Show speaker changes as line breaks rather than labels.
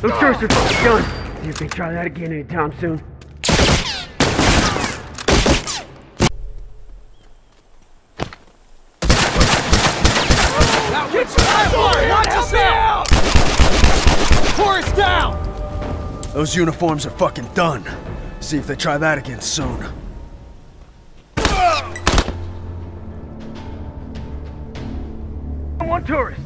Those tourists are fucking done. See if they try that again anytime soon.
Get Watch us out! Tourist down!
Those uniforms are fucking done. See if they try that again soon.
One tourist.